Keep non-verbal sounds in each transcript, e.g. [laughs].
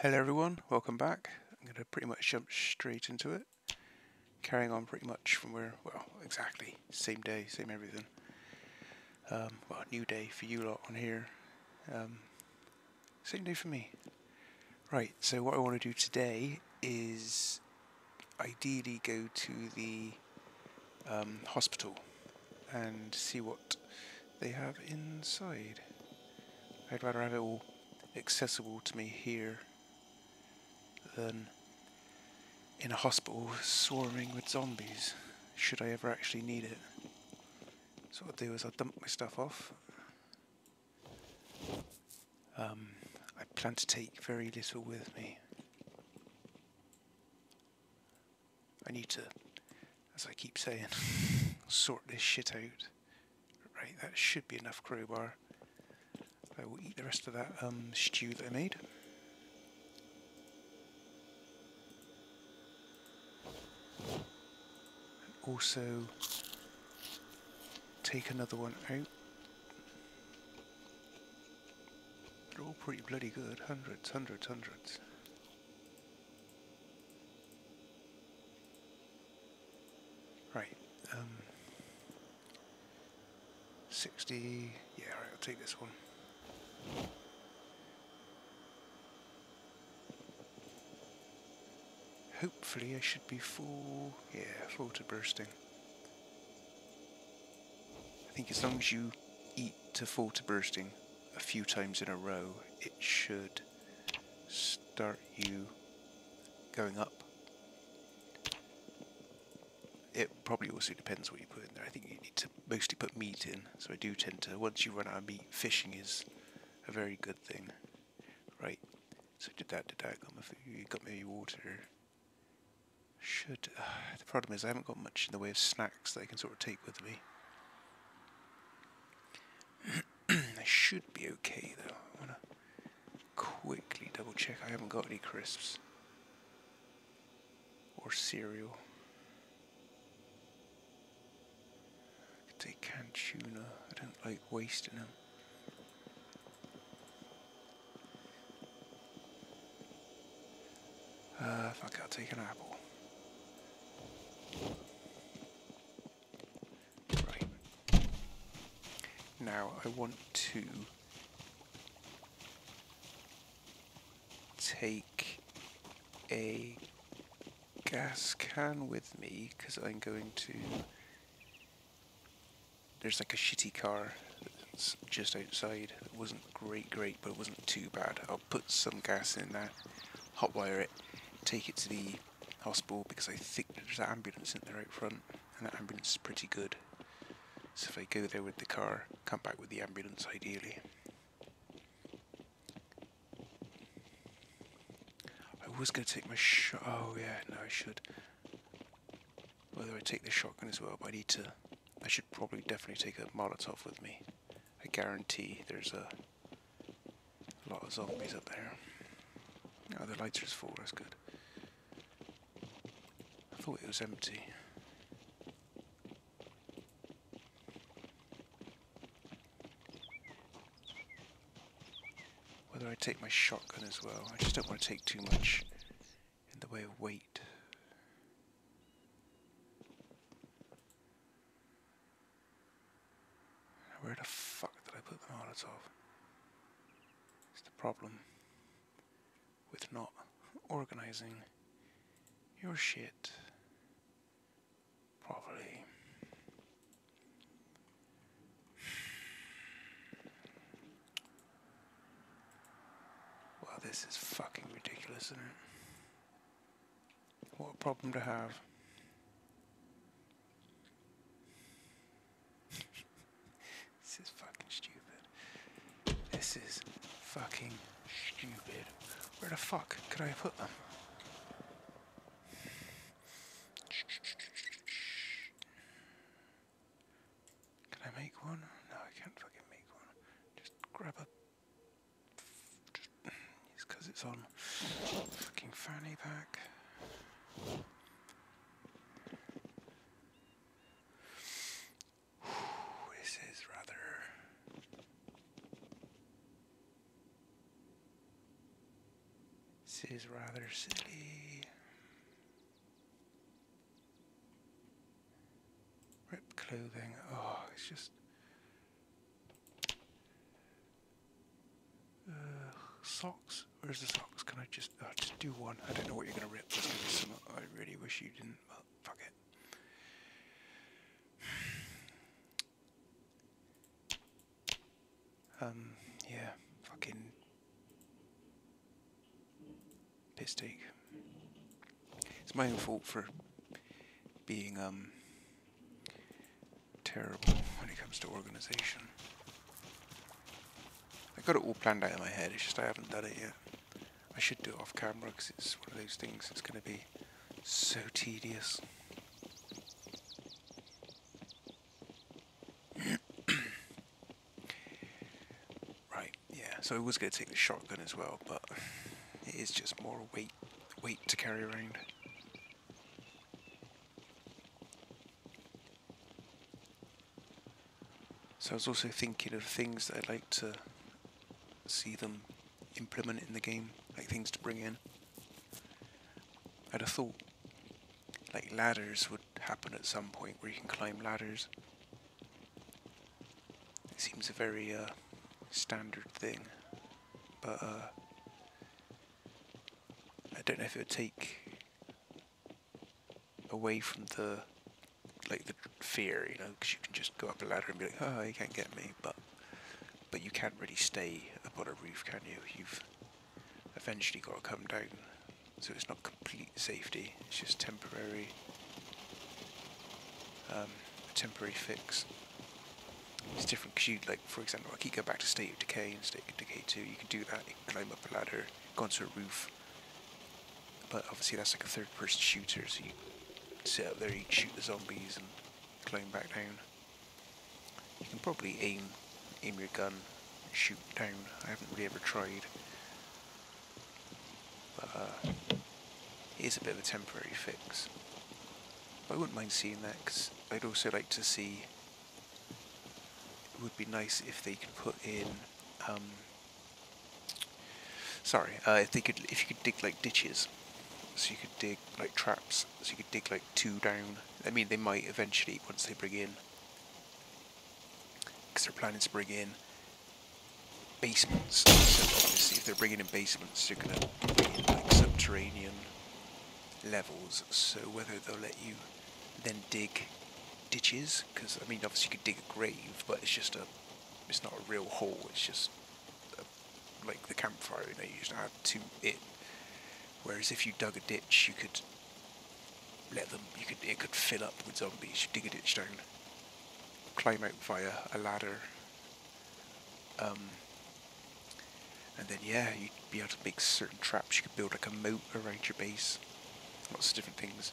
Hello everyone, welcome back. I'm going to pretty much jump straight into it. Carrying on pretty much from where, well, exactly, same day, same everything. Um, well, new day for you lot on here. Um, same day for me. Right, so what I want to do today is ideally go to the um, hospital and see what they have inside. I'd rather have it all accessible to me here than in a hospital swarming with zombies, should I ever actually need it. So what I'll do is I'll dump my stuff off. Um, I plan to take very little with me. I need to, as I keep saying, [laughs] sort this shit out. Right, that should be enough crowbar. I will eat the rest of that um, stew that I made. Also take another one out. They're all pretty bloody good. Hundreds, hundreds, hundreds. Right. Um, 60. Yeah, right, I'll take this one. Hopefully I should be full, yeah, full to bursting. I think as long as you eat to full to bursting a few times in a row, it should start you going up. It probably also depends what you put in there. I think you need to mostly put meat in, so I do tend to, once you run out of meat, fishing is a very good thing. Right, so did that, did that, got my food, got my water, should. Uh, the problem is I haven't got much in the way of snacks that I can sort of take with me. [clears throat] I should be okay though. I want to quickly double check I haven't got any crisps or cereal. I could take canned tuna. I don't like wasting them. Uh, fuck, I'll take an apple. now I want to take a gas can with me because I'm going to there's like a shitty car that's just outside it wasn't great great but it wasn't too bad. I'll put some gas in that hotwire it take it to the hospital because I think there's an ambulance in there out front and that ambulance is pretty good so if I go there with the car, come back with the ambulance ideally. I was going to take my shot. Oh yeah, no I should. Whether I take the shotgun as well, but I need to. I should probably definitely take a Molotov with me. I guarantee there's a, lot of zombies up there. Oh, the lighter is full, that's good. I thought it was empty. whether I take my shotgun as well. I just don't want to take too much in the way of weight. Where the fuck did I put the Molotov? It's the problem with not organizing your shit properly. This is fucking ridiculous, isn't it? What a problem to have. this is fucking stupid. This is fucking stupid. Where the fuck could I put them? Can I make one? No, I can't fucking make one. Just grab a it's on fucking fanny pack. this is rather This is rather silly. Ripped clothing. Oh, it's just. Uh, socks. Where's the socks? Can I just oh, just do one? I don't know what you're gonna rip. There's gonna be some. I really wish you didn't. But fuck it. [sighs] Um. Yeah. Fucking. Piss take. It's my own fault for being um terrible when it comes to organization. I got it all planned out in my head. It's just I haven't done it yet. I should do it off camera because it's one of those things that's going to be so tedious. [coughs] right, yeah. So I was going to take the shotgun as well, but it is just more weight weight to carry around. So I was also thinking of things that I'd like to see them implement in the game, like things to bring in. I'd have thought like ladders would happen at some point where you can climb ladders. It seems a very uh, standard thing, but uh, if it would take away from the like the fear, you know, because you can just go up a ladder and be like, oh, you can't get me, but but you can't really stay up on a roof, can you? You've eventually got to come down, so it's not complete safety. It's just temporary, um, temporary fix. It's different because you, like, for example, I keep going back to State of Decay and State of Decay 2. You can do that. You can climb up a ladder, go onto a roof, but obviously that's like a third-person shooter, so you sit up there, you shoot the zombies and climb back down. You can probably aim aim your gun and shoot down. I haven't really ever tried. But uh, it is a bit of a temporary fix. I wouldn't mind seeing that because I'd also like to see. It would be nice if they could put in. Um, sorry, uh, if they could, if you could dig like ditches, so you could dig like traps, so you could dig like two down. I mean, they might eventually once they bring in because they're planning to bring in basements. So obviously, if they're bringing in basements, they're to bring in like subterranean levels. So whether they'll let you then dig ditches, because I mean, obviously you could dig a grave, but it's just a, it's not a real hole. It's just a, like the campfire. Know, you just to it. Whereas if you dug a ditch, you could let them. You could it could fill up with zombies. You dig a ditch down climb out via a ladder. Um, and then yeah, you'd be able to make certain traps. You could build like a moat around your base. Lots of different things.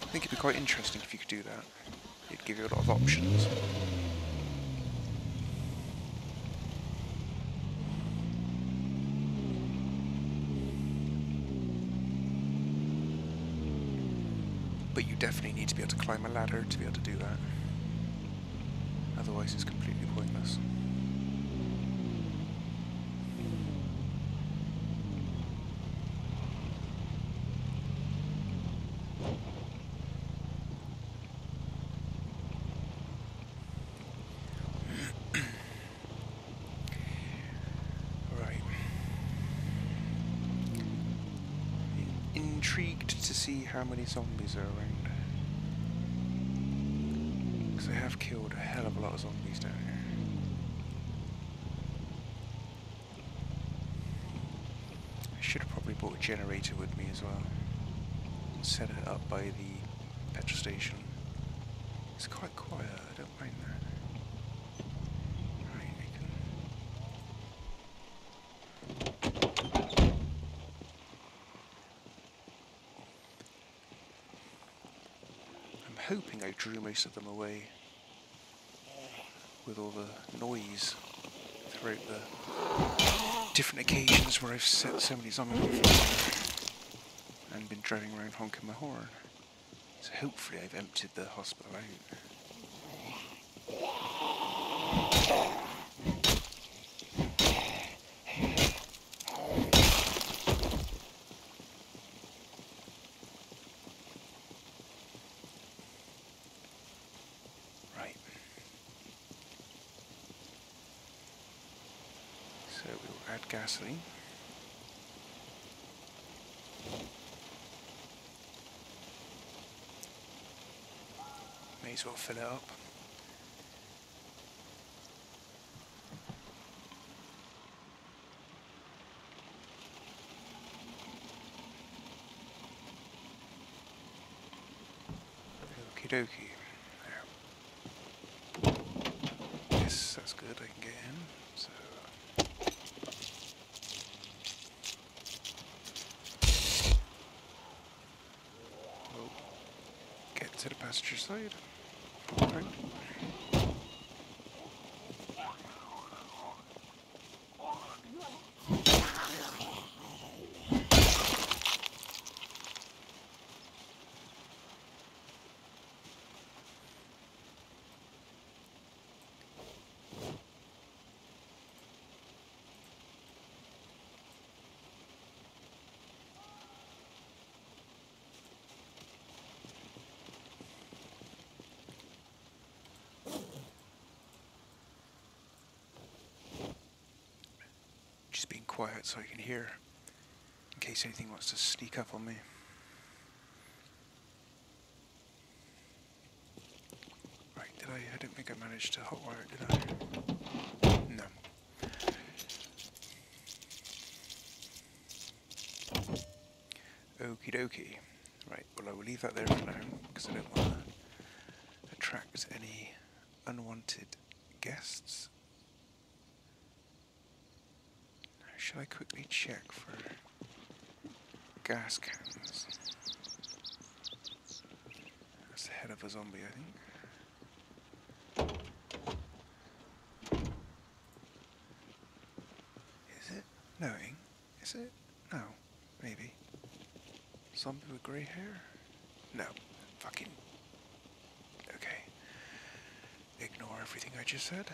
I think it'd be quite interesting if you could do that. It'd give you a lot of options. but you definitely need to be able to climb a ladder to be able to do that. Otherwise it's completely pointless. [clears throat] intrigued to see how many zombies are around. Because I have killed a hell of a lot of zombies down here. I should have probably brought a generator with me as well. Set it up by the petrol station. It's quite quiet, I don't mind that. I'm hoping I drew most of them away with all the noise throughout the different occasions where I've set so many zombies and been driving around honking my horn. So hopefully I've emptied the hospital out. So gasoline. May as well fill it up. Okie dokie. Yes, that's good, I can get in. So we'll to the passenger side. Right. Just being quiet so I can hear in case anything wants to sneak up on me. Right, did I? I don't think I managed to hotwire it, did I? No. Okie dokie. Right, well I will leave that there for now because I don't want to attract any unwanted guests. Now, Shall I quickly check for gas cans? That's the head of a zombie, I think. Is it? Knowing? Is it? No. Maybe. Zombie with grey hair? No. Fucking. Okay. Ignore everything I just said.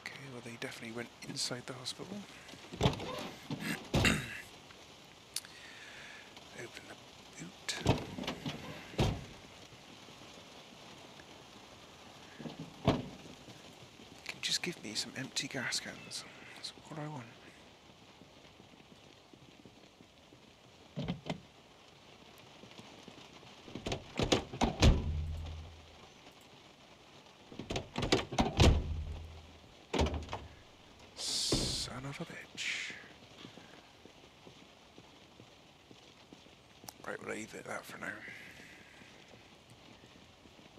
Okay, well, they definitely went inside the hospital. [clears throat] Open the boot. Can you just give me some empty gas cans? That's what I want. Son of a bitch. Right, we'll leave it that for now.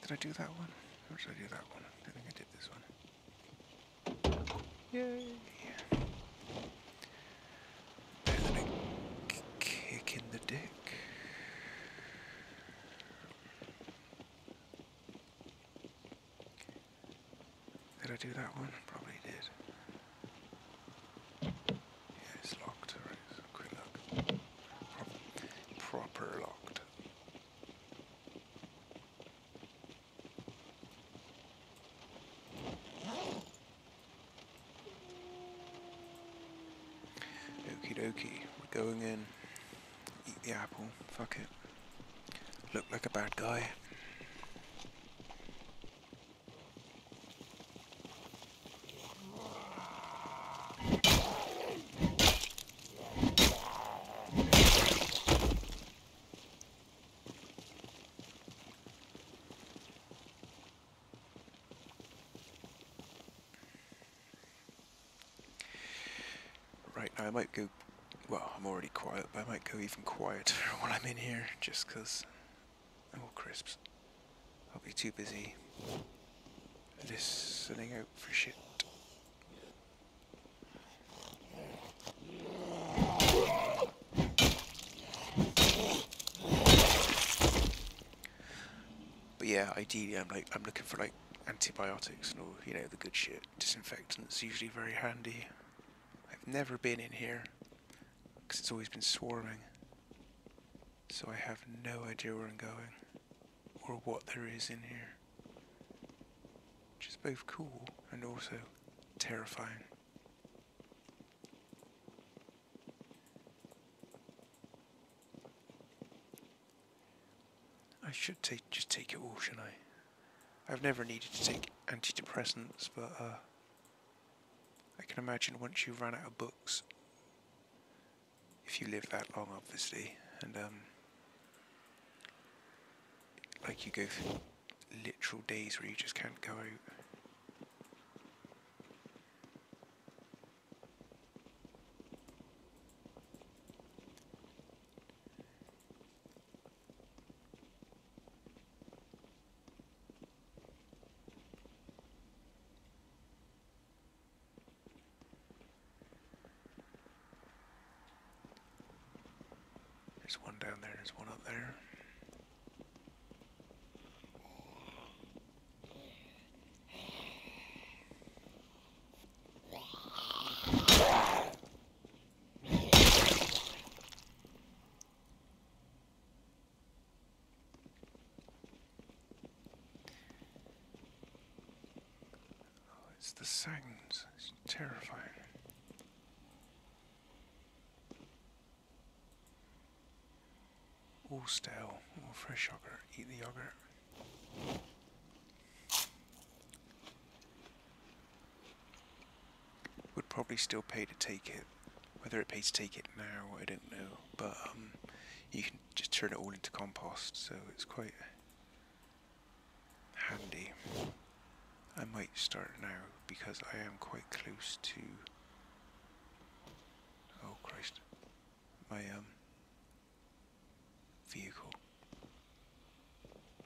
Did I do that one? Or did I do that one? I think I did this one. Yay! Better than a kick in the dick. Did I do that one? Probably did. Yeah, it's locked. Alright, so quick look. Prop- proper locked. Okie dokie, we're going in. Eat the apple. Fuck it. Look like a bad guy. Right now, I might go. Well, I'm already quiet, but I might go even quieter while I'm in here, just 'cause I'm all crisps. I'll be too busy listening out for shit. But yeah, ideally, I'm like I'm looking for like antibiotics and all, you know, the good shit. Disinfectant's usually very handy. I've never been in here because it's always been swarming. So I have no idea where I'm going or what there is in here. Which is both cool and also terrifying. I should take just take it all, shouldn't I? I've never needed to take antidepressants, but uh, I can imagine once you run out of books, if you live that long, obviously, and um, like you go through literal days where you just can't go out. There's one down there, there's one up there. Oh, it's the sounds. It's terrifying. All stale, all fresh yogurt. Eat the yogurt. Would probably still pay to take it. Whether it pays to take it now, I don't know. But um, you can just turn it all into compost, so it's quite handy. I might start now because I am quite close to. Oh Christ! My um vehicle.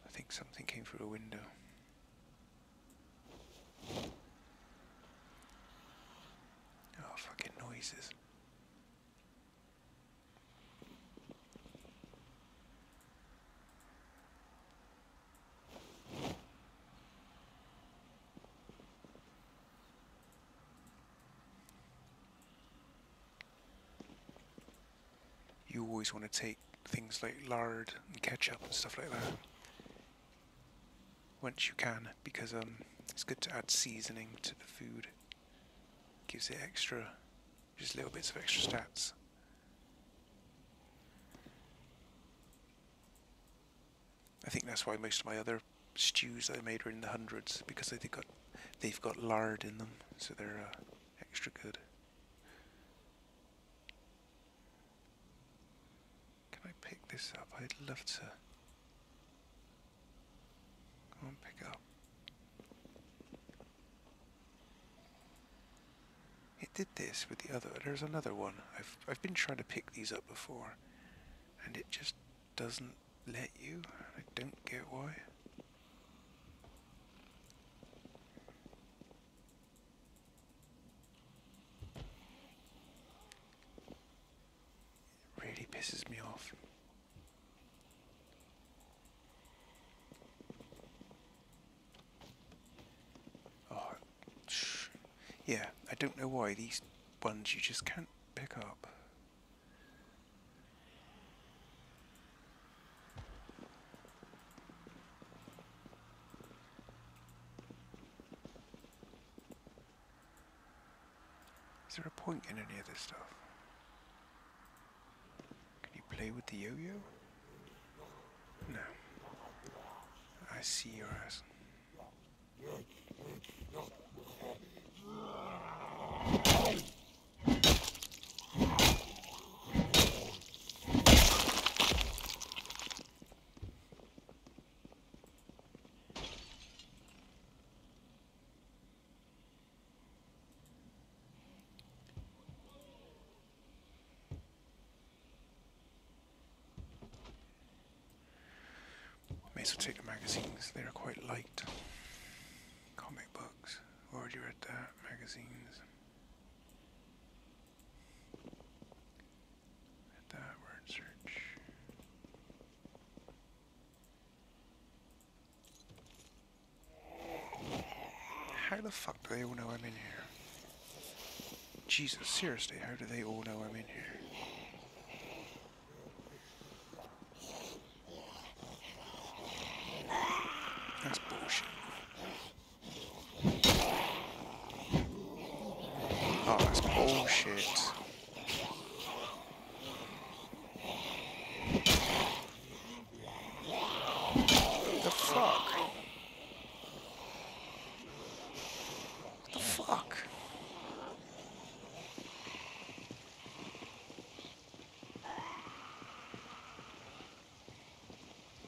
I think something came through a window. Fucking noises. You always want to take things like lard and ketchup and stuff like that once you can because um it's good to add seasoning to the food gives it extra just little bits of extra stats I think that's why most of my other stews that I made are in the hundreds because they've got they've got lard in them so they're uh, extra good Can I pick this up? I'd love to. Come on, pick up. It did this with the other. There's another one. I've I've been trying to pick these up before, and it just doesn't let you. I don't get why. It really pisses me off. Oh, shh. yeah, I don't know why these ones you just can't pick up. Is there a point in any of this stuff? Can you play with the yo-yo? No. I see your ass. May as magazines, they're quite light. Comic books, already read that, magazines. Read that, word search. How the fuck do they all know I'm in here? Jesus, seriously, how do they all know I'm in here? That's bullshit. Oh, that's bullshit.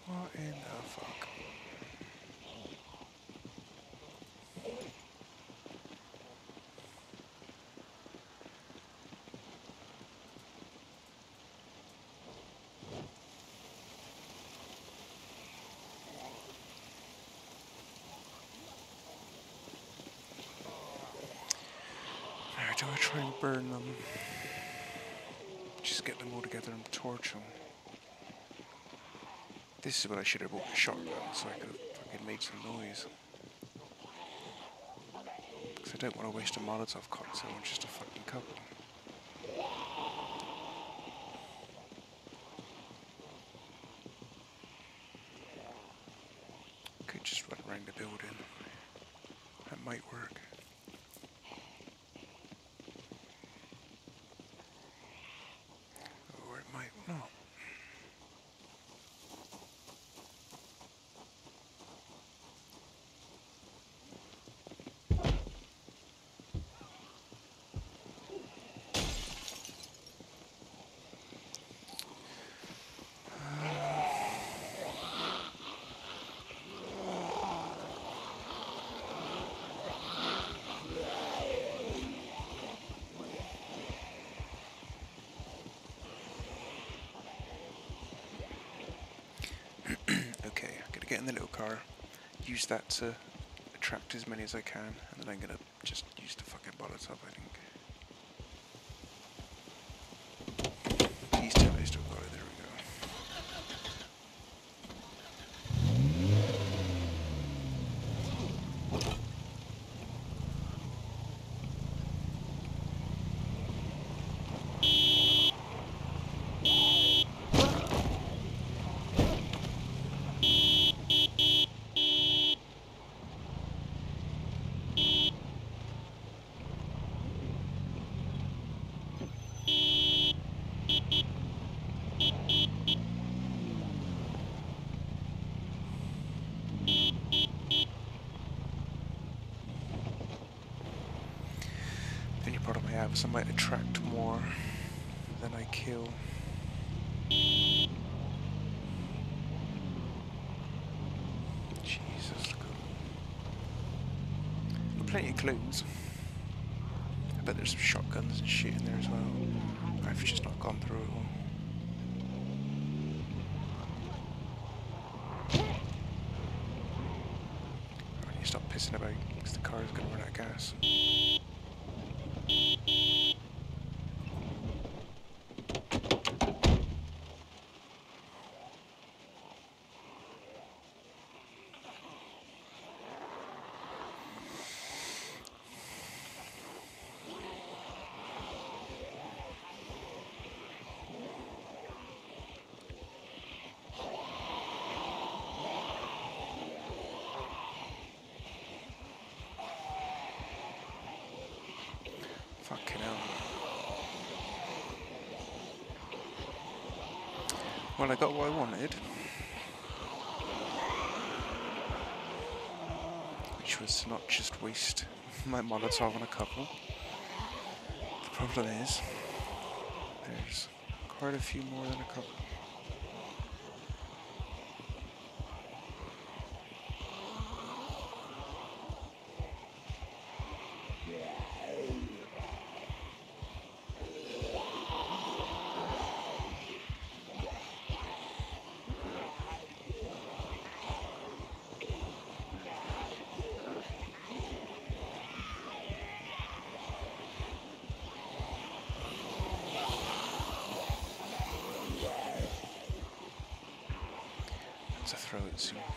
What in the fuck? Now, do I try and burn them? Just get them all together and torch them. This is what I should have bought a shotgun so I could have fucking made some noise. Because I don't want to waste a Molotov cocktail on just a fucking couple. Could just run around the building. That might work. Or it might not. okay, I'm gonna get in the little car, use that to attract as many as I can, and then I'm gonna just use the fucking Molotov, I think. Please tell me I still got it, there we go. The problem I might attract more than I kill. Jesus, look Plenty of clues. I bet there's some shotguns and shit in there as well. I've just not gone through it all. I need to stop pissing about because the car is going to run out of gas. Fucking hell. Well, I got what I wanted. Which was to not just waste [laughs] my Molotov on a couple. The problem is, there's quite a few more than a couple. To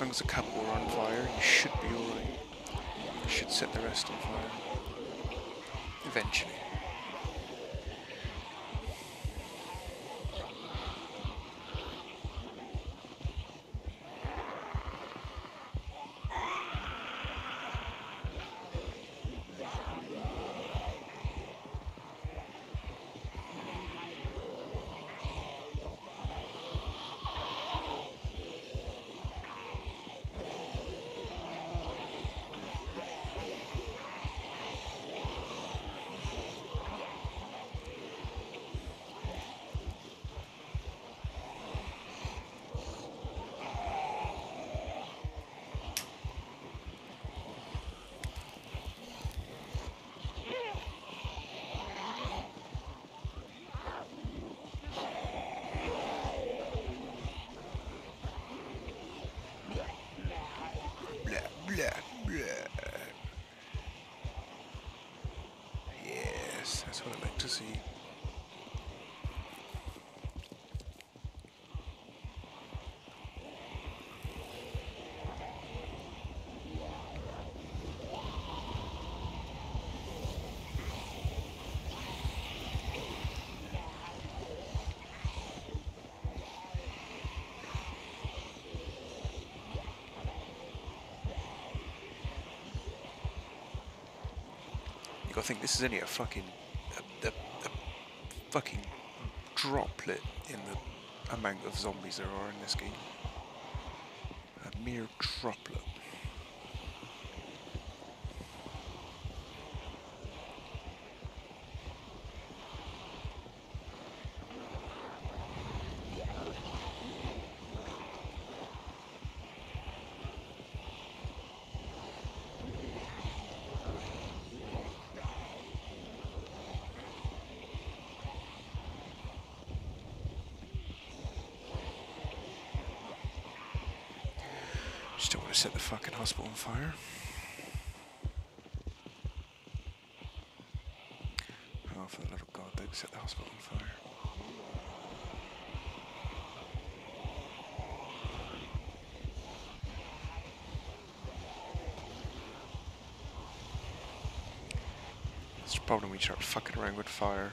long as a couple are on fire, you should be alright. You should set the rest on fire. You gotta think this is only a fucking a, a, a fucking droplet in the amount of zombies there are in this game. A mere droplet. Just don't want to set the fucking hospital on fire. Oh, for the love of God, don't set the hospital on fire. It's the problem when you start fucking around with fire.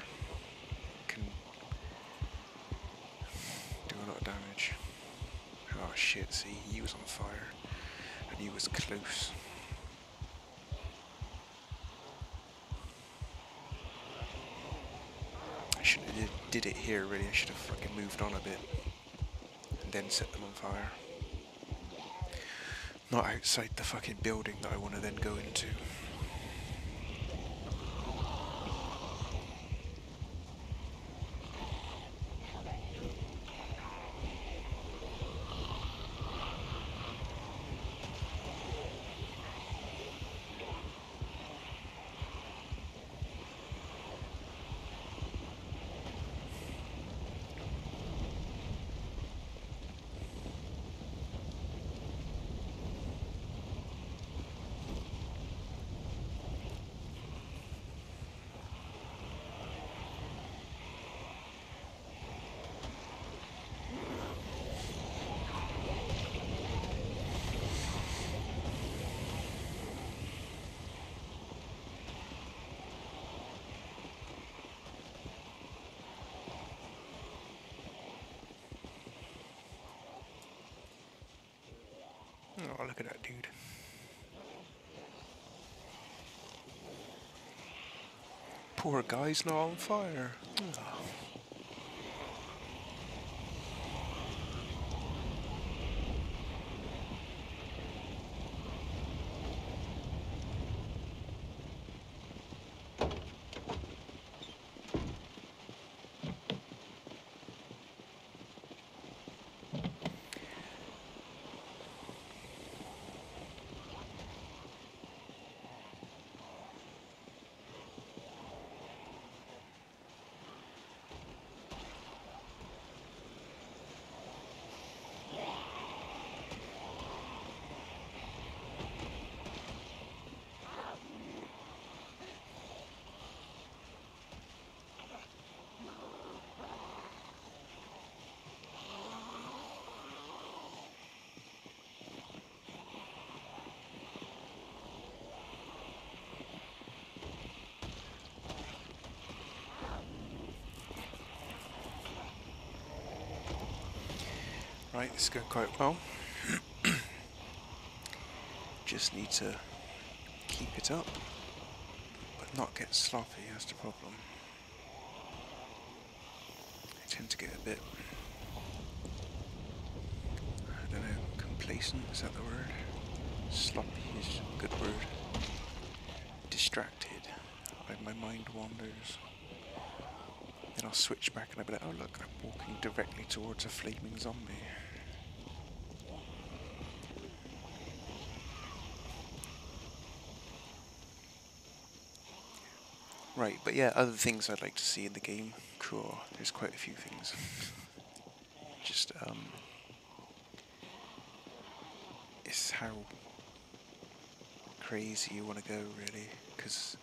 Can do a lot of damage. Oh shit, see, he was on fire. And he was close. I shouldn't have did, it here really, I should have fucking moved on a bit. And then set them on fire. Not outside the fucking building that I want to then go into. Oh, look at that dude. Poor guy's not on fire. Oh. Right, this is going quite well. Just need to keep it up, but not get sloppy, that's the problem. I tend to get a bit, I don't know, complacent, is that the word? Sloppy is a good word. Distracted, like my mind wanders. Then I'll switch back and I'll be like, oh look, I'm walking directly towards a flaming zombie. Right, but yeah, other things I'd like to see in the game. Cool, there's quite a few things. Just, um, it's how crazy you want to go, really, because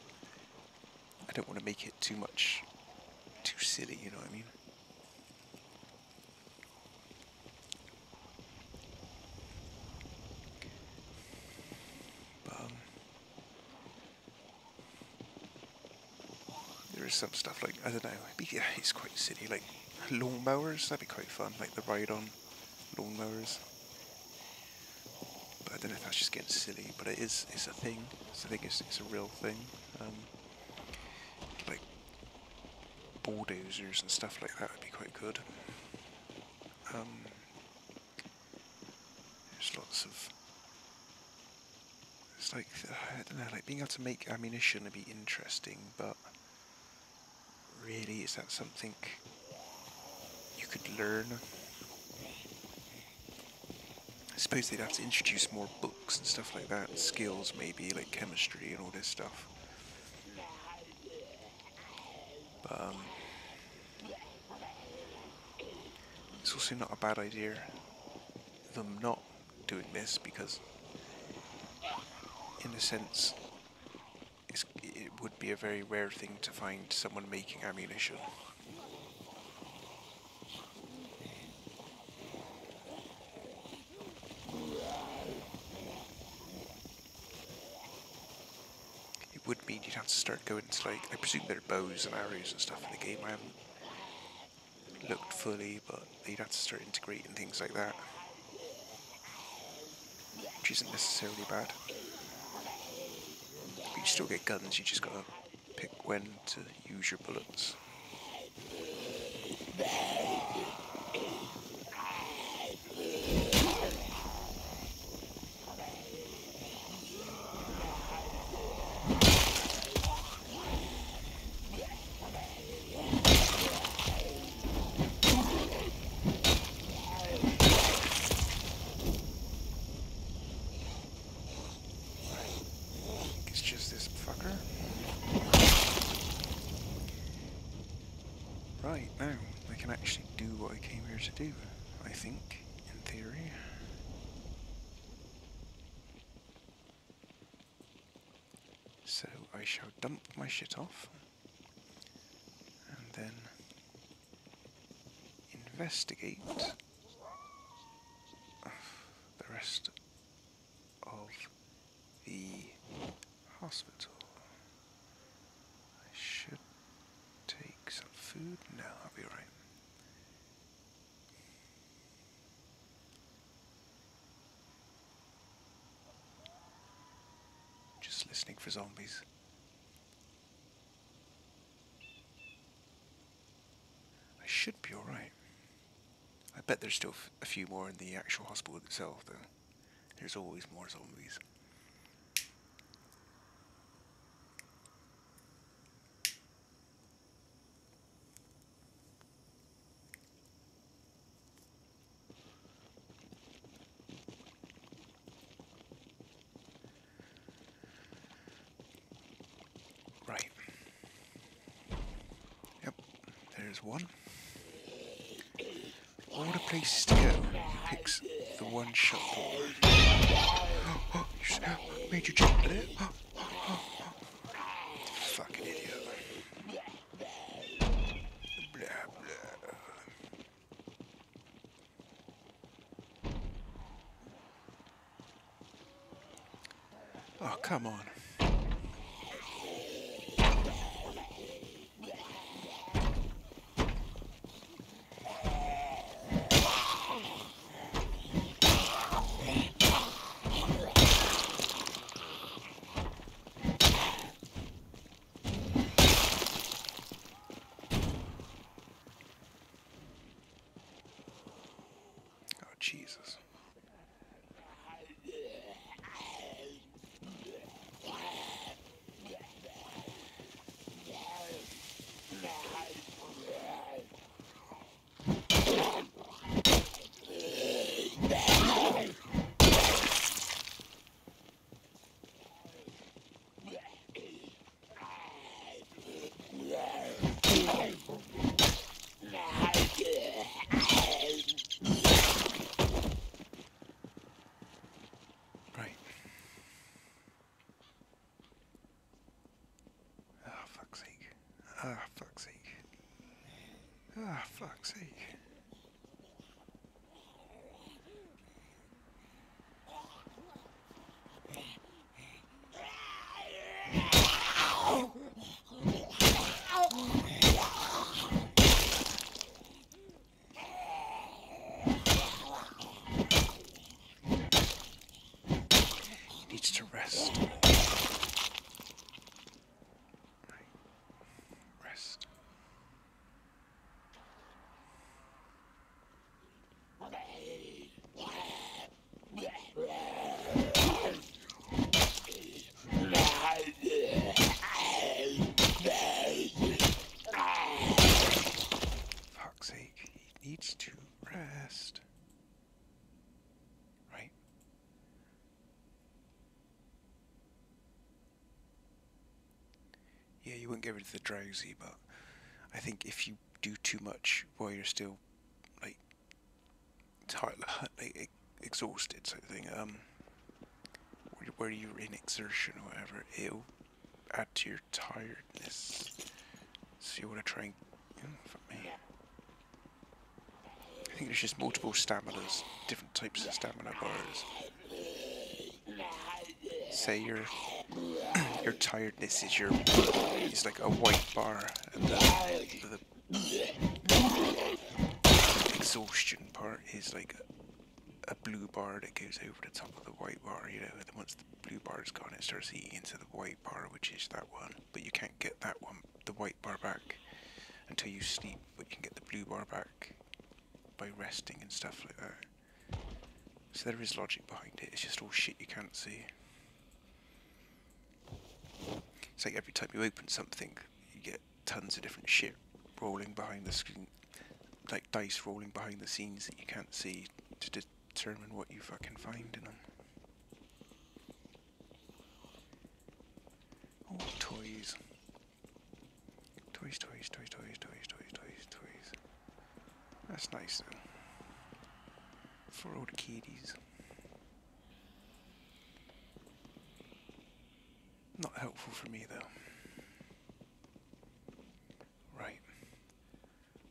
I don't want to make it too much, too silly, you know what I mean? Some stuff like, I don't know, maybe, yeah, it's quite silly, like lawnmowers, that'd be quite fun, like the ride on lawnmowers. But I don't know if that's just getting silly, but it is, it's a thing, it's a thing, it's, it's a real thing. Um, like bulldozers and stuff like that would be quite good. Um, there's lots of. It's like I don't know, like being able to make ammunition would be interesting, but really, is that something you could learn? I suppose they'd have to introduce more books and stuff like that, skills maybe, like chemistry and all this stuff. But, um, it's also not a bad idea them not doing this because, in a sense, would be a very rare thing to find someone making ammunition. It would mean you'd have to start going to like, I presume there are bows and arrows and stuff in the game. I haven't looked fully, but you'd have to start integrating things like that. Which isn't necessarily bad still get guns, you just gotta pick when to use your bullets. do, I think, in theory. So I shall dump and then investigate the rest of the hospital. I should take some food. No, I'll be right. Just listening for zombies. I should be alright. Bet there's still a few more in the actual hospital itself, though. There's always more zombies. one. All the places to go, he picks the one shot door. Oh, you made you jump at it. Oh, oh, Fucking idiot. Blah, blah. Oh, come on. Jesus. Ah, fuck's sake. Ah, fuck's. needs to rest. you wouldn't get rid of the drowsy, but I think if you do too much while you're still like tired, [laughs] like exhausted, sort of thing, um, where you're in exertion or whatever, it'll add to your tiredness. So you want to try and, me. I think there's just multiple staminas, different types of stamina bars. Say your your tiredness is your is like a white bar, and the, the exhaustion part is like a, a, blue bar that goes over the top of the white bar. You know, and once the blue bar is gone, it starts eating into the white bar, which is that one. But you can't get that one, the white bar back, until you sleep. But you can get the blue bar back by resting and stuff like that. So there is logic behind it. It's just all shit you can't see. It's like every time you open something, you get tons of different shit rolling behind the screen, like dice rolling behind the scenes that you can't see to determine what you fucking find in them. Oh, toys. Toys, toys, toys, toys, toys, toys, toys, toys. That's nice though. For old kiddies. Not helpful for me though. Right.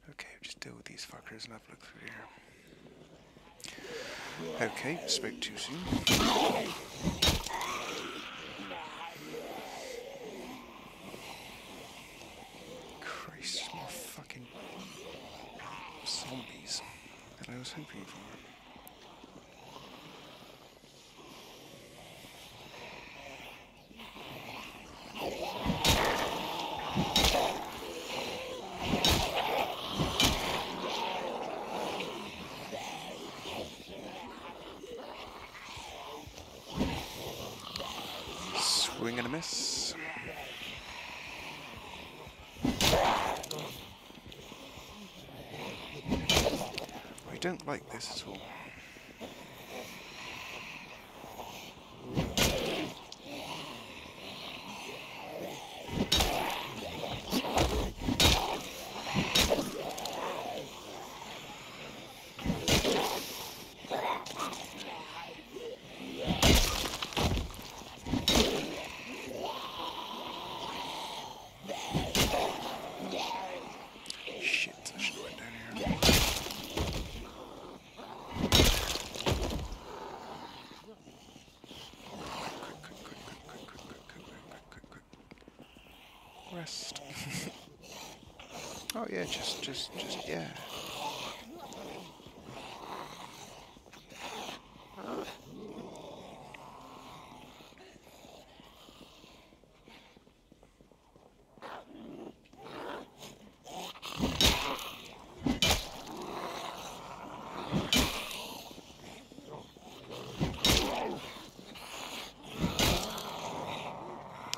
Okay, just deal with these fuckers and have a look through here. Okay, spoke too soon. Christ, more fucking zombies than I was hoping for. Don't like this at all. Yeah, just, just, just, yeah.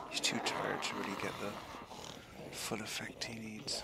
He's too tired to really get the full effect he needs.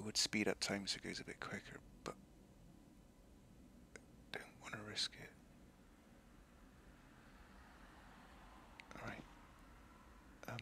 would speed up time so it goes a bit quicker, but don't want to risk it. Alright. Um,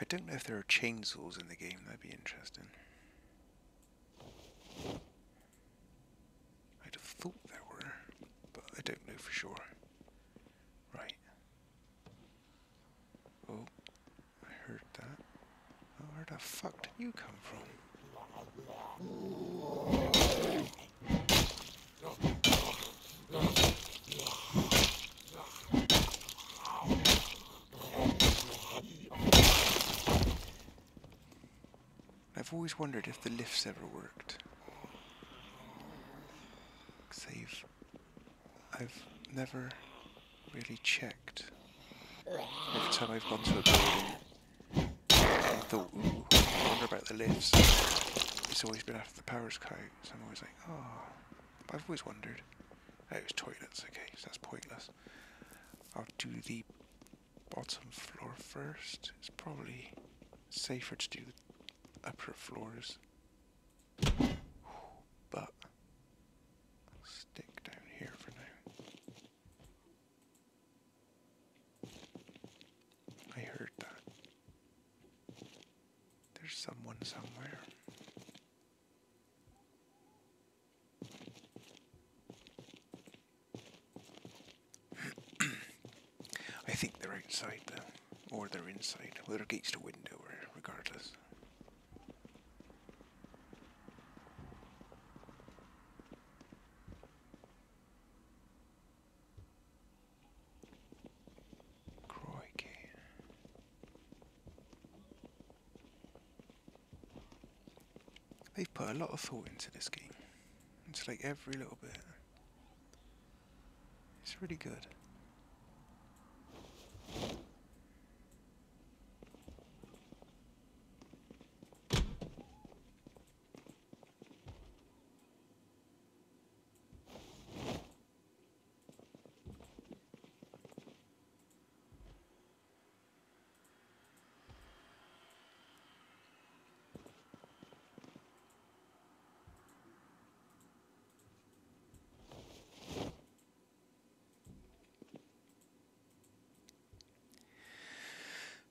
I don't know if there are chainsaws in the game, that'd be interesting. I'd have thought there were, but I don't know for sure. Right. Oh, I heard that. Oh, where the fuck did you come from? I've always wondered if the lifts ever worked. Cause they've, I've never really checked. Every time I've gone to a building, I thought, ooh, I wonder about the lifts. It's always been after the power's cut out, so I'm always like, oh. But I've always wondered. Oh, it was toilets, okay, so that's pointless. I'll do the bottom floor first. It's probably safer to do the upper floors. But I'll stick down here for now. I heard that. There's someone somewhere. I think they're outside though, or they're inside. Well, they're gates to window, or regardless. Crikey. They've put a lot of thought into this game. It's like every little bit. It's really good.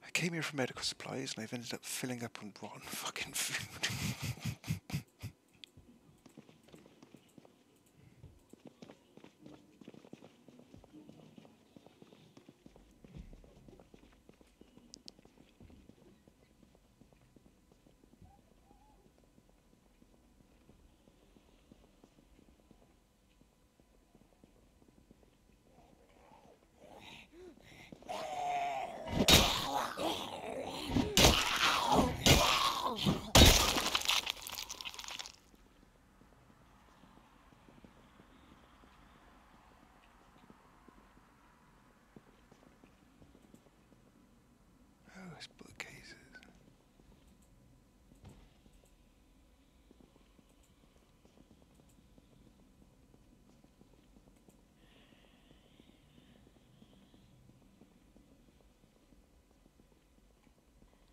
I came here for medical supplies and I've ended up filling up on rotten fucking food. [laughs] oh, it's bookcases.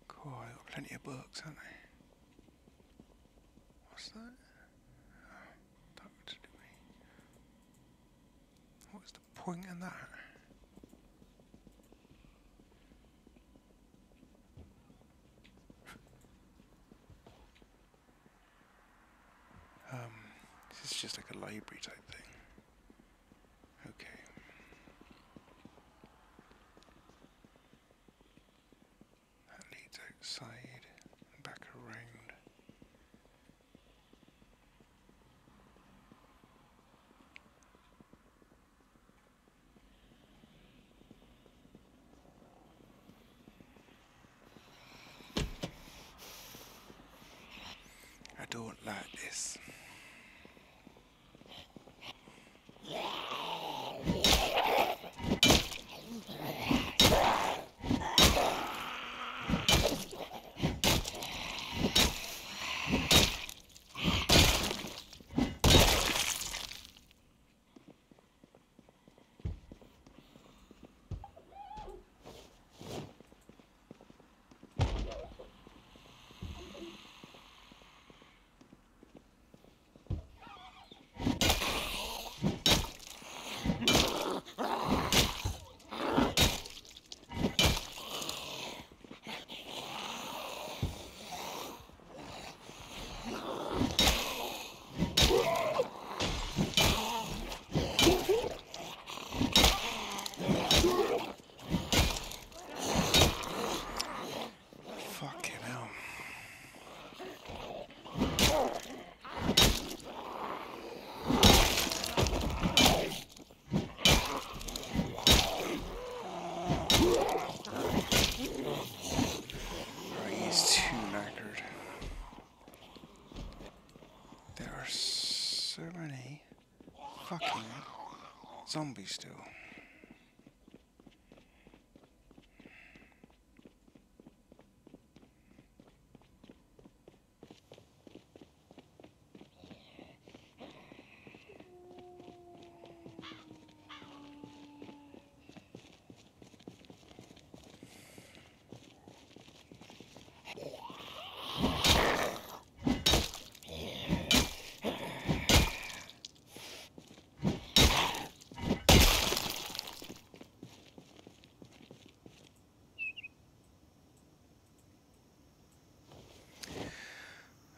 Cool, I got plenty of books, haven't I? What's that? Oh, talking to me. What's the point in that? Um, this is just like a library type thing. Okay. That leads outside and back around. I don't like this. Zombies still.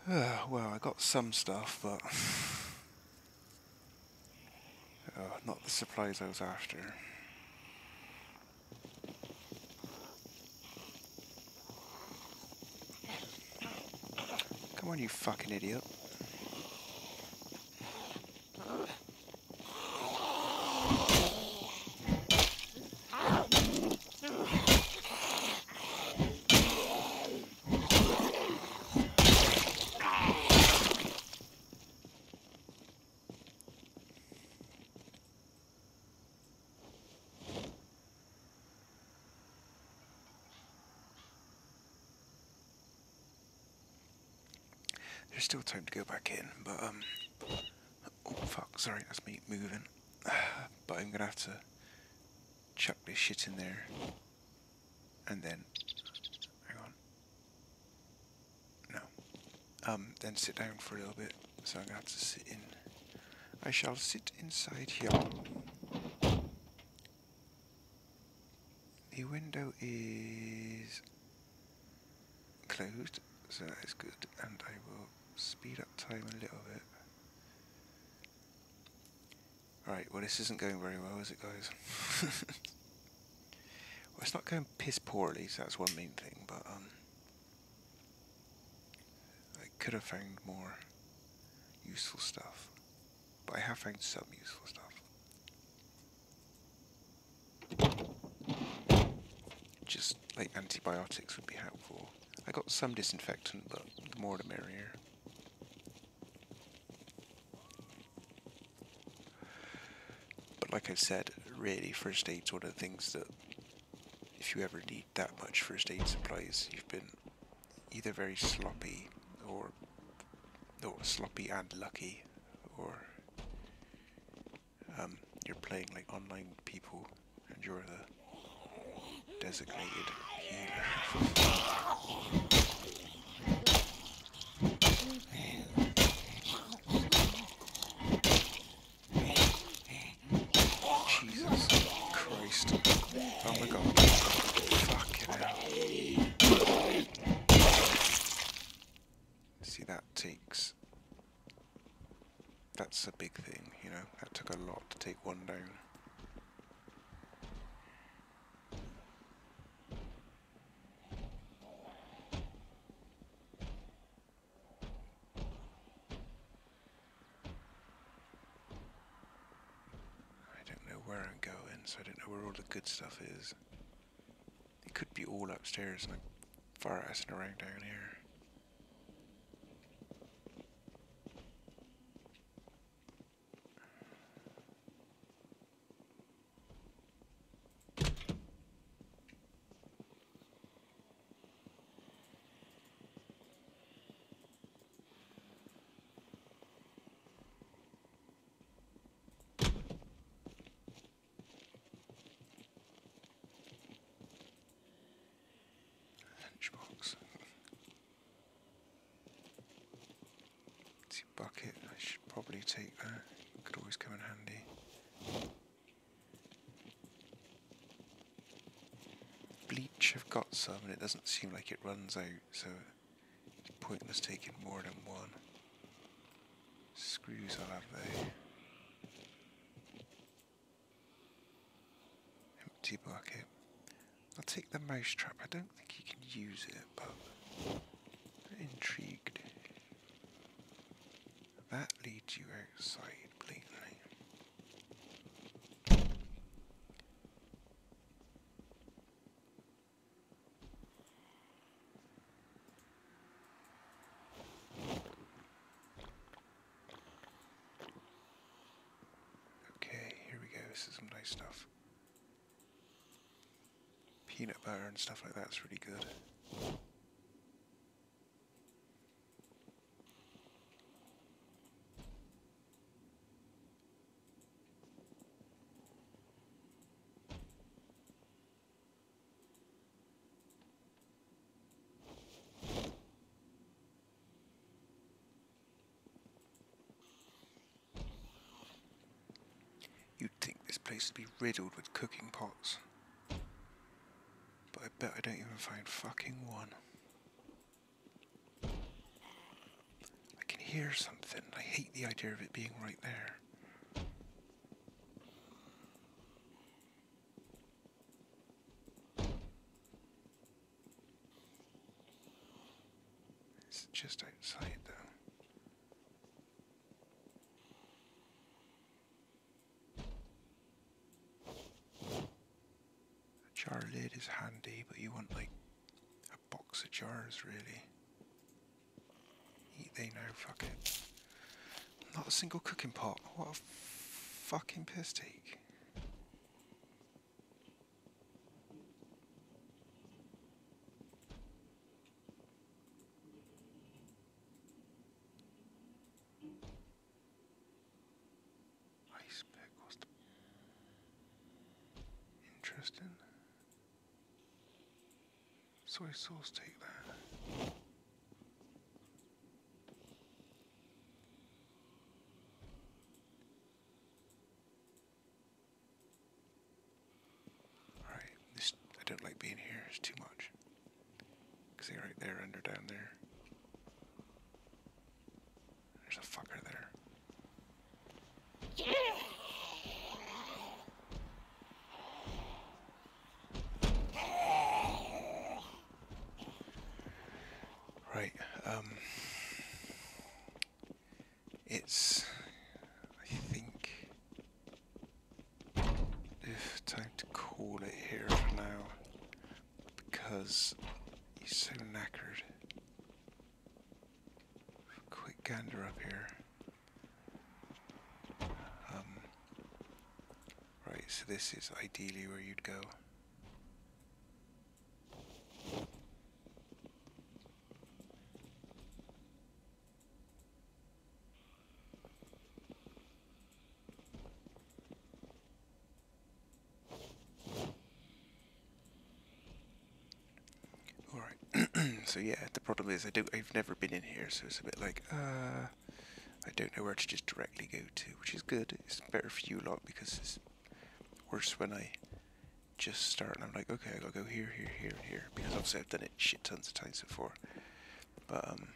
Uh, well, I got some stuff, but uh, [sighs] not the supplies I was after. Come on, you fucking idiot. There's still time to go back in, but um, oh fuck, sorry, that's me moving. but I'm gonna have to chuck this shit in there, and then, hang on, no, um, then sit down for a little bit. So I'm gonna have to sit in. I shall sit inside here. The window is closed, so that is good, and I will speed up time a little bit. Right, well this isn't going very well, is it guys? [laughs] well it's not going piss poorly, so that's one main thing, but um I could have found more useful stuff. But I have found some useful stuff. Just like antibiotics would be helpful. I got some disinfectant, but the more the merrier. Like I said, really, first aid's one of the things that, if you ever need that much first aid supplies, you've been either very sloppy or, sloppy and lucky, or um, you're playing like online people and you're the designated healer. [laughs] a big thing, you know. That took a lot to take one down. I don't know where I'm going, so I don't know where all the good stuff is. It could be all upstairs and I'm far assing around down here. lunchbox. See bucket, I should probably take that. Could always come in handy. Bleach, I've and it doesn't seem like it runs out, so it's pointless taking more than one. Screws I'll have there. Empty bucket. I'll take the mouse trap. I don't think you can use it, but I'm intrigued. That leads you outside Stuff. Peanut butter and stuff like that's really good. You'd think this place would be riddled with cooking pots. But I bet I don't even find fucking one. I can hear something. I hate the idea of it being right there. It's just outside though. A jar lid is handy, but you want like a box of jars really. Eat they now, fuck it. Not a single cooking pot. What a fucking piss take. Ice pick, what's the interesting. Soy sauce, take that. Alright, I don't like being here, it's too much. They're right there under down there. There's a fucker there. Right, um it's I think if time to call it here for now because he's so knackered. Quick gander up here. Um, right, so this is ideally where you'd go. All right. so yeah, I don't. I've never been in here, so it's a bit like uh, I don't know where to just directly go to, which is good. It's better for you a lot because it's worse when I just start and I'm like, okay, I gotta go here, here, here, and here because obviously I've done it shit tons of times before. But um,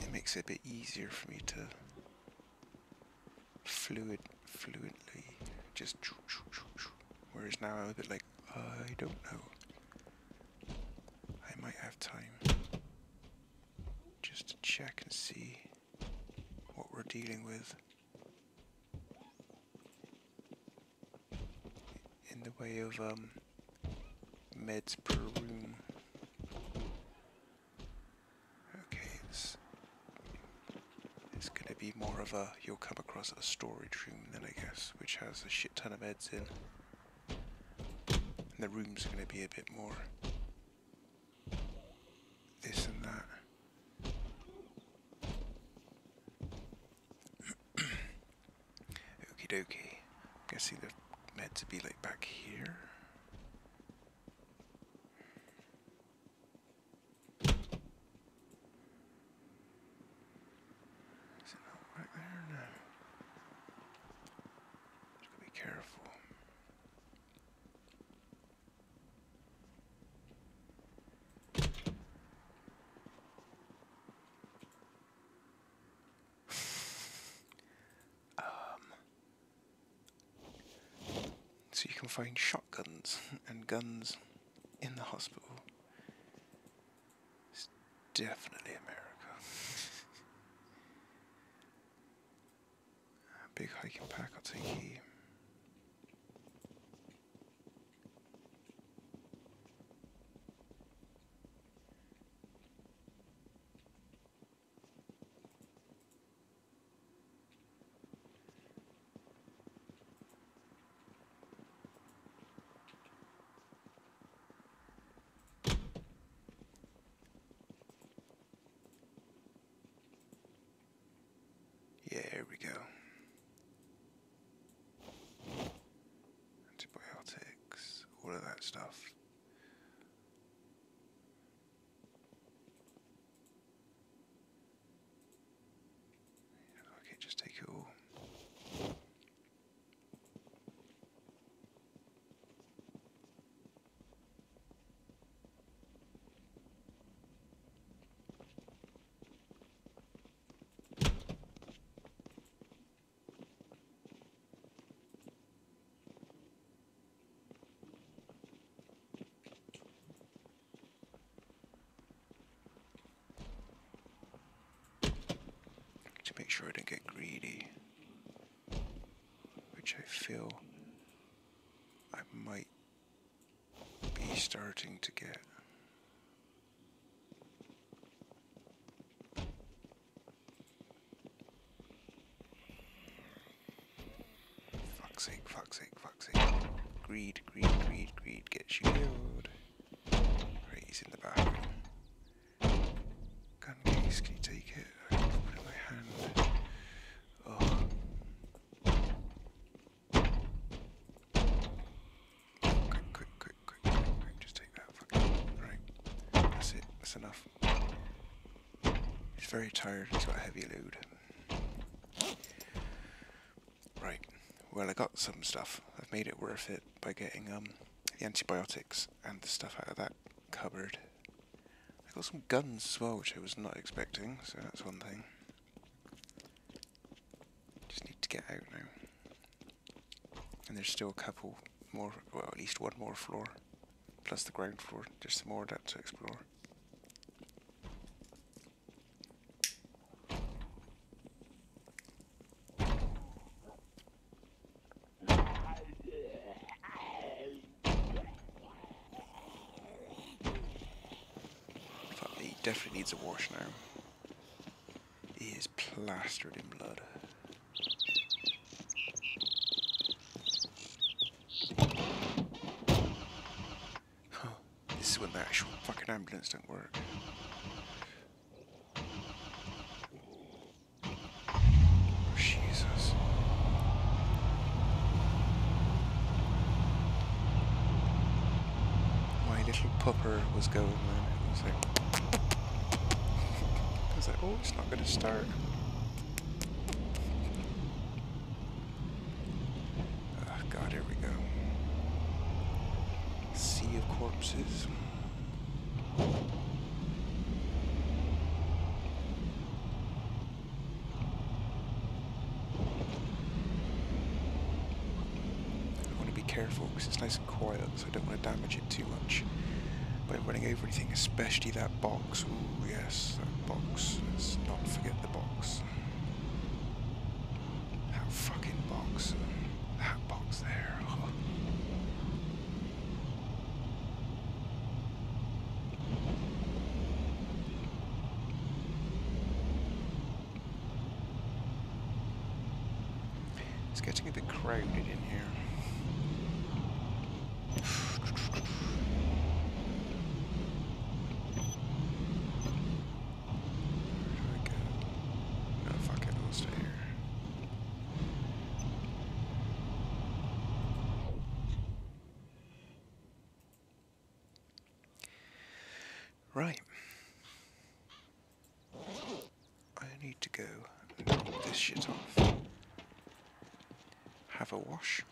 it makes it a bit easier for me to fluid, fluently just. Whereas now I'm a bit like, I don't know. Time just to check and see what we're dealing with in the way of um, meds per room. Okay, it's it's gonna be more of a you'll come across a storage room then I guess, which has a shit ton of meds in. And the room's gonna be a bit more this and that. Okie dokie. Guessing the meds would be like back here. Is it not back there? No. Just gotta be careful. Um, so you can find shotguns guns in the hospital. It's definitely America. [laughs] A big hiking pack, I'll take he. Stuff. Okay, just take it all. to make sure I don't get greedy, which I feel I might be starting to get. Fuck's sake, fuck's sake, fuck's sake. Greed, greed, greed, greed gets you killed. Right, he's in the bathroom. Gun case, can you take it? I can put it in my hand. Oh. Quick, quick, quick, quick, quick, quick. Just take that. Fucking. Right. Enough. He's very tired. He's got a heavy load. Right. Well, I got some stuff. I've made it worth it by getting um the antibiotics and the stuff out of that cupboard. I got some guns as well, which I was not expecting, so that's one thing. Just need to get out now. And there's still a couple more, well, at least one more floor, plus the ground floor. There's some more of that to explore. Fuck, he definitely needs a wash now. He is in blood. This is when the actual fucking ambulance don't work. Oh, Jesus. My little pupper was going then. It was like. [laughs] I was like, oh, it's not going to start. Oh, God, here we go. Sea of corpses. I want to be careful because it's nice and quiet, so I don't want to damage it too much anything, especially that box. Ooh, yes, that box. Let's not forget the box. That fucking box. That box there. Oh. [laughs] It's getting a bit crowded in here. Where do I go? No, fuck it, I'll stay here. Right. I need to go and knock this shit off. Have a wash.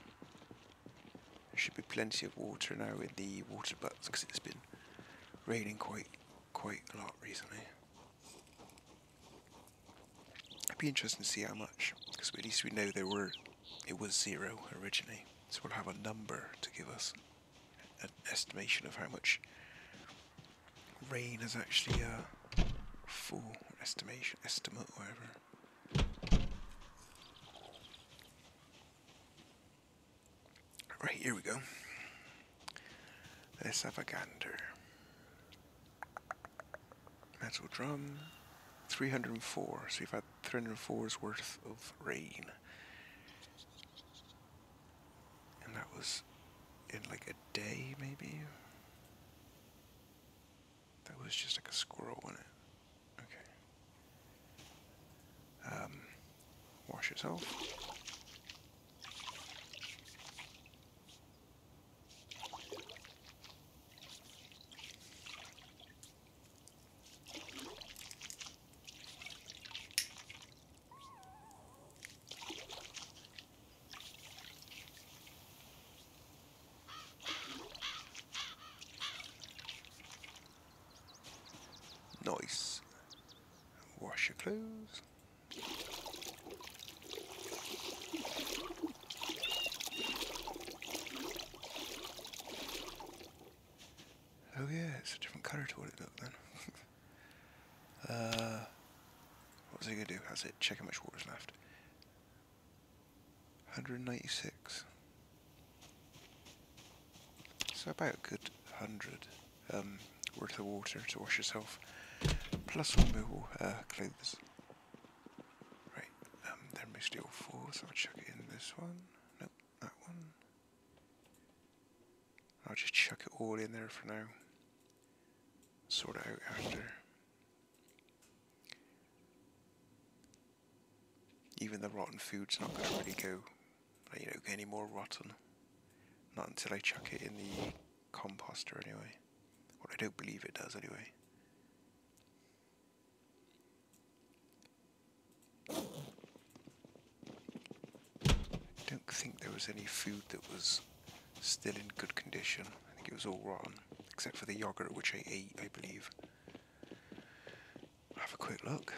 There should be plenty of water now in the water butts because it's been raining quite quite a lot recently. It'd be interesting to see how much, because at least we know there were it was zero originally, so we'll have a number to give us an estimation of how much rain has actually uh, full estimation estimate whatever. Right, here we go. Let's have a gander. Metal drum, 304. So we've had 304's worth of rain. And that was in like a day, maybe? That was just like a squirrel in it. Okay. Um, wash yourself. Nice. Wash your clothes. Oh yeah, it's a different colour to what it looked then. uh, what was he going to do? That's it. Check how much water's left. 196. So about a good 100 um, worth of water to wash yourself. Plus removal uh, clothes. Right, um, they're mostly all full, so I'll chuck it in this one. Nope, that one. I'll just chuck it all in there for now. Sort it out after. Even the rotten food's not going to really go, you know, any more rotten. Not until I chuck it in the composter anyway. Or I don't believe it does anyway. I don't think there was any food that was still in good condition. I think it was all rotten, except for the yogurt which I ate, I believe. Have a quick look.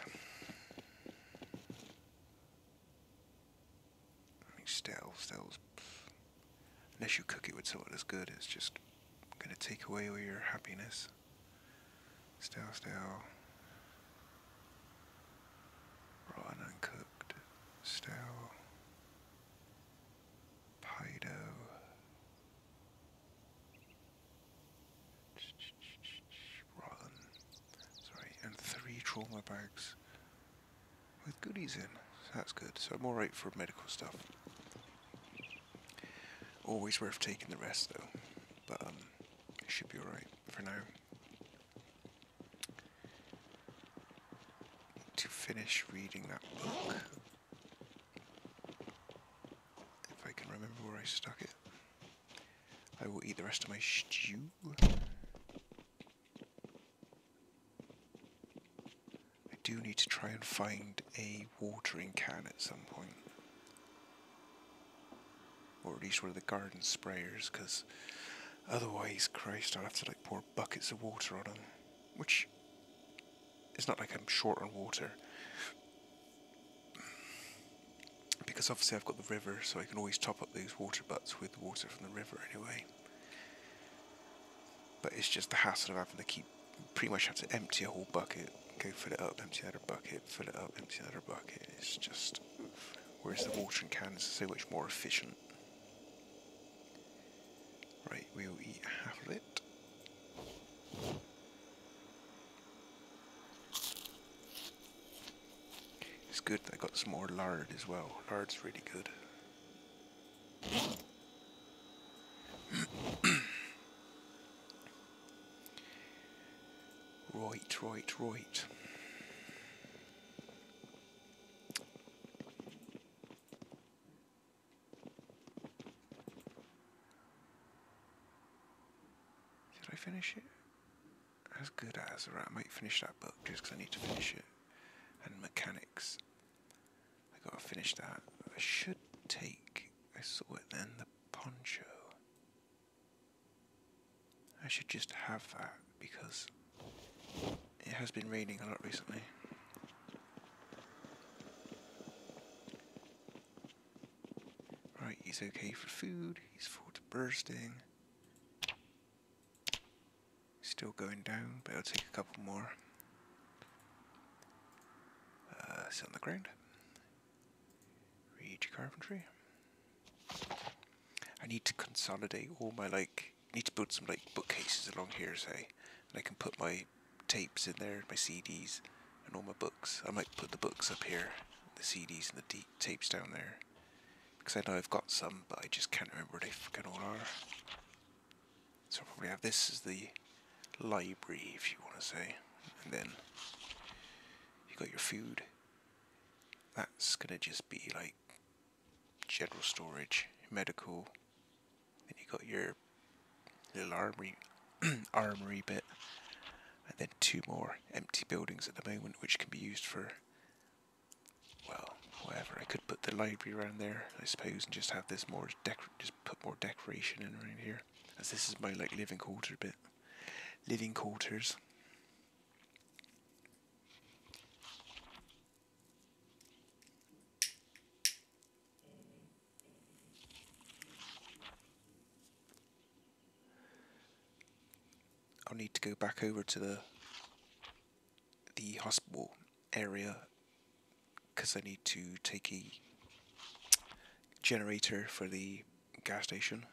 I mean, stale, stale's. Unless you cook it with something that's good, it's just gonna take away all your happiness. Stale, stale. Raw and uncooked. Stale. Pido. Rotten. Sorry, and three trauma bags with goodies in. That's good. So I'm alright for medical stuff. Always worth taking the rest though. But um it should be alright for now. To finish reading that book. If I can remember where I stuck it. I will eat the rest of my stew. I do need to try and find a watering can at some point. Or at least one of the garden sprayers, because otherwise, Christ, I'll have to like pour buckets of water on them. Which it's not like I'm short on water. Because obviously I've got the river, so I can always top up those water butts with water from the river anyway. But it's just the hassle of having to keep, pretty much have to empty a whole bucket, go fill it up, empty another bucket, fill it up, empty another bucket. It's just, whereas the watering can is so much more efficient. Right, we'll eat half of it. It's good that I got some more lard as well. Lard's really good. [coughs] right, right, right. Did I finish it? As Right, I might finish that book just because I need to finish it. And mechanics. I gotta finish that. I should take. I saw it then. The poncho. I should just have that because it has been raining a lot recently. Right, he's okay for food. He's full to bursting. Still going down, but I'll take a couple more. Uh, sit on the ground. Read your carpentry. I need to consolidate all my like. Need to build some like bookcases along here, say, and I can put my tapes in there, my CDs, and all my books. I might put the books up here, the CDs and the tapes down there, because I know I've got some, but I just can't remember where they fucking all are. So I'll probably have this as the library, if you want to say, and then you got your food. That's gonna just be like general storage, medical. Then you got your little armory, [clears throat] armory bit, and then two more empty buildings at the moment, which can be used for, well, whatever. I could put the library around there, I suppose, and just have this more decor, just put more decoration in around here, as this is my like living quarter bit, living quarters. I'll need to go back over to the the hospital area because I need to take a generator for the gas station.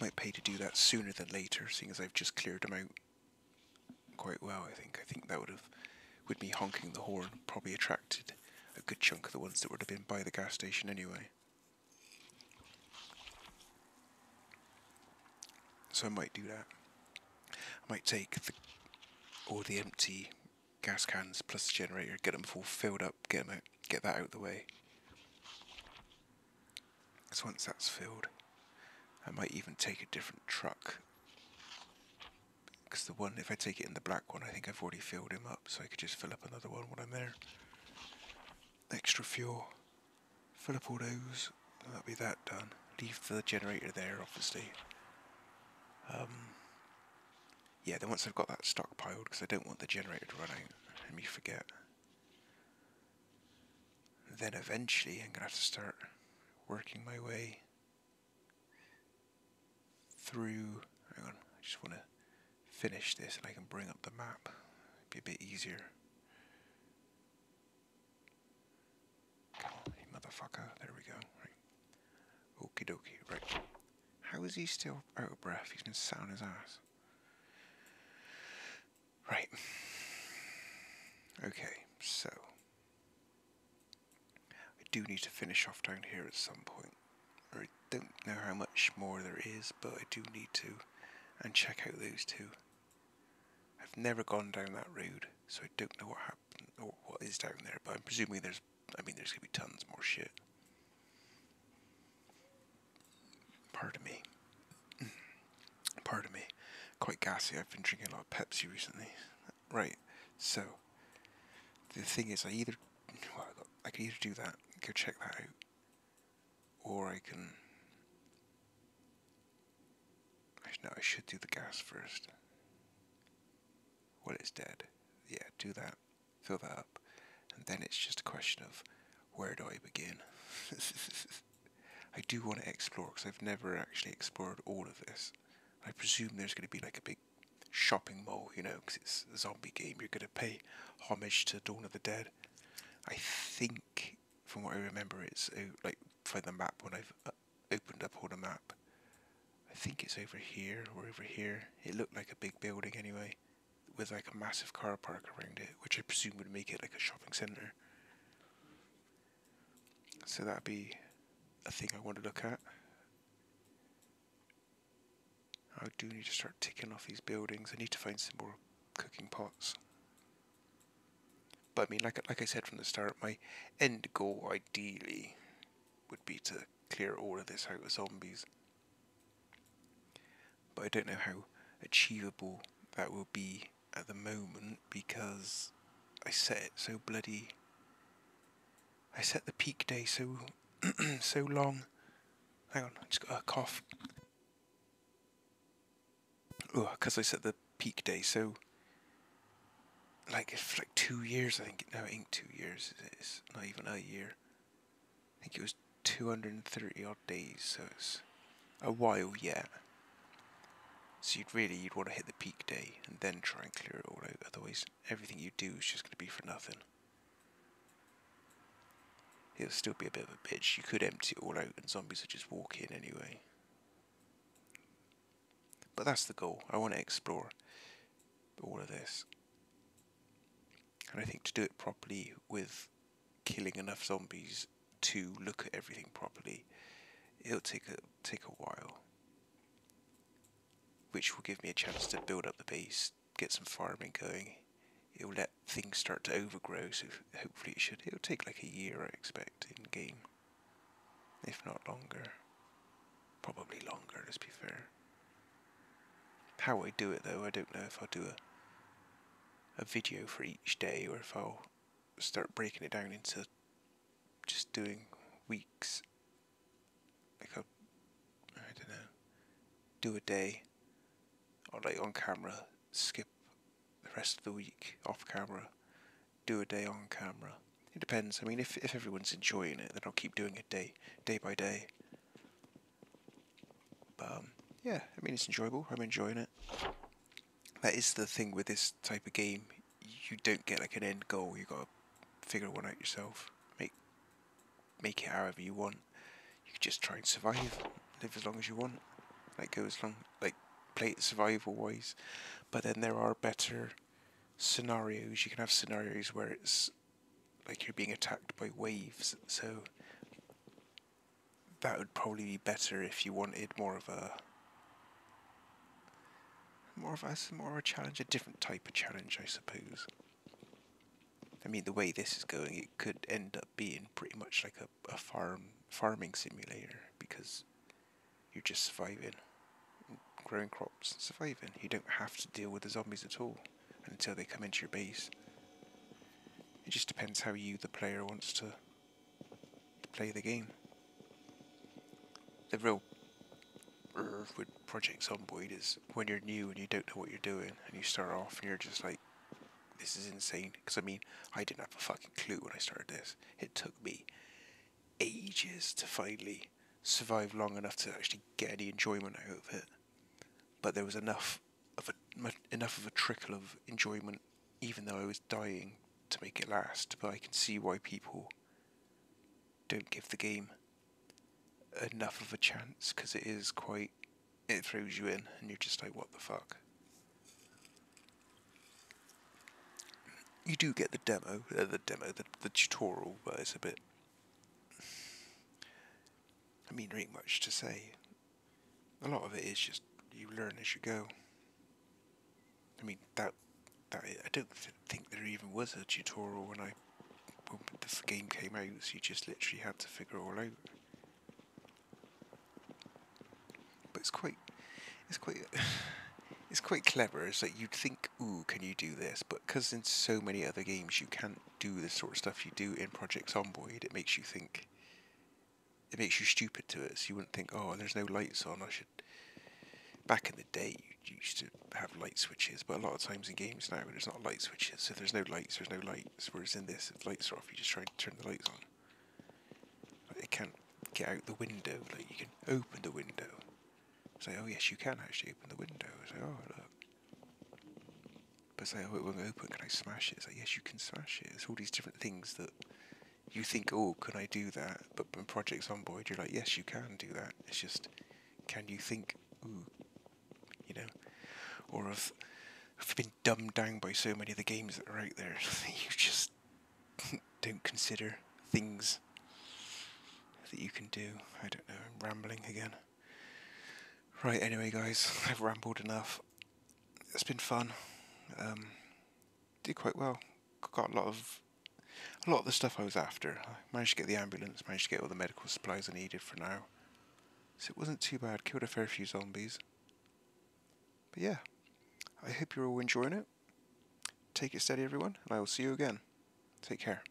Might pay to do that sooner than later, seeing as I've just cleared them out quite well. I think. I think that would have, with me honking the horn, probably attracted a good chunk of the ones that would have been by the gas station anyway. So I might do that. I might take the, all the empty gas cans plus the generator, get them full filled up, get them out, get that out of the way. Because once that's filled, I might even take a different truck. Because the one, if I take it in the black one, I think I've already filled him up, so I could just fill up another one when I'm there. Extra fuel. Fill up all those. That'll be that done. Leave the generator there, obviously. Um, yeah, then once I've got that stockpiled, because I don't want the generator to run out and me forget. Then eventually I'm going to have to start working my way through. Hang on, I just want to finish this and I can bring up the map. It'd be a bit easier. On, you motherfucker. There we go. Right. Okie dokie. Right. How is he still out of breath? He's been sat on his ass. Right. Okay, so I do need to finish off down here at some point. Don't know how much more there is, but I do need to and check out those two. I've never gone down that road, so I don't know what happened or what is down there, but I'm presuming there's I mean there's gonna be tons more shit. Pardon me. [clears throat] Pardon me. Quite gassy. I've been drinking a lot of Pepsi recently. Right. So the thing is, I either well, I can either do that, go check that out, or I can. No, I should do the gas first. Well, it's dead. Yeah, do that. Fill that up, and then it's just a question of where do I begin. [laughs] I do want to explore because I've never actually explored all of this. I presume there's going to be like a big shopping mall, you know, because it's a zombie game. You're going to pay homage to Dawn of the Dead. I think, from what I remember, it's uh, like find the map when I've uh, opened up all the map. I think it's over here or over here. It looked like a big building anyway, with like a massive car park around it, which I presume would make it like a shopping centre. So that'd be a thing I want to look at. I do need to start ticking off these buildings. I need to find some more cooking pots. But I mean, like like I said from the start, my end goal ideally would be to clear all of this out of zombies. But I don't know how achievable that will be at the moment because I set it so bloody. I set the peak day so [clears throat] so long. Hang on, I just got a cough. Oh, because I set the peak day so. Like, it's like two years, I think. No, it ain't two years. It's not even a year. I think it was 230 odd days, so it's a while yet. So you'd really you'd want to hit the peak day and then try and clear it all out. Otherwise, everything you do is just going to be for nothing it'll still be a bit of a bitch. You could empty it all out and zombies would just walk in anyway. But that's the goal. I want to explore all of this. And I think to do it properly with killing enough zombies to look at everything properly, it'll take a take a while. Which will give me a chance to build up the base, get some farming going, it'll let things start to overgrow, so hopefully it should. It'll take like a year, I expect, in game. If not longer. Probably longer, let's be fair. How I do it though, I don't know if I'll do a, a video for each day or if I'll start breaking it down into just doing weeks. Like I, I don't know, do a day, or like on camera, skip the rest of the week off camera, do a day on camera. It depends. I mean, if if everyone's enjoying it, then I'll keep doing it day day by day. But um, yeah, I mean it's enjoyable. I'm enjoying it. That is the thing with this type of game. You don't get like an end goal. You got to figure one out yourself. Make make it however you want. You just try and survive, live as long as you want. Like go as long, like survival wise. But then there are better scenarios. You can have scenarios where it's like you're being attacked by waves. So that would probably be better if you wanted more of a more of a more of a challenge, a different type of challenge, I suppose. I mean, the way this is going, it could end up being pretty much like a, a farm farming simulator because you're just surviving, growing crops, and surviving. You don't have to deal with the zombies at all until they come into your base. It just depends how you, the player, wants to, play the game. The real with Project Zomboid is when you're new and you don't know what you're doing and you start off and you're just like, this is insane. Because I mean, I didn't have a fucking clue when I started this. It took me ages to finally survive long enough to actually get any enjoyment out of it. But there was enough of a enough of a trickle of enjoyment, even though I was dying, to make it last. But I can see why people don't give the game enough of a chance because it is quite. It throws you in, and you're just like, what the fuck? You do get the demo, uh, the demo, the, the tutorial, but it's a bit. I mean, there ain't much to say. A lot of it is just you learn as you go. I mean, that that I don't th think there even was a tutorial when I when the game came out. So you just literally had to figure it all out. But it's quite, it's quite, [sighs] it's quite clever. It's like you'd think, ooh, can you do this? But because in so many other games you can't do the sort of stuff you do in Project Zomboid, it makes you think. It makes you stupid to it. So you wouldn't think, oh, there's no lights on. I should. Back in the day, you used to have light switches, but a lot of times in games now, there's not light switches. So there's no lights, there's no lights. Whereas in this, if lights are off, you just try and turn the lights on. Like, it can't get out the window. Like you can open the window, Say, oh yes, you can actually open the window. Say, oh look. But say, oh it won't open. Can I smash it? Say, yes, you can smash it. It's all these different things that you think, oh, can I do that? But when Project Zomboid, you're like, yes, you can do that. It's just, can you think, ooh, you know, or have have been dumbed down by so many of the games that are out there [laughs] that you just [laughs] don't consider things that you can do. I don't know. I'm rambling again. Right, anyway, guys, [laughs] I've rambled enough. It's been fun. Um, did quite well. Got a lot of a lot of the stuff I was after. I managed to get the ambulance, managed to get all the medical supplies I needed for now. So it wasn't too bad. Killed a fair few zombies. But yeah, I hope you're all enjoying it. Take it steady, everyone, and I will see you again. Take care.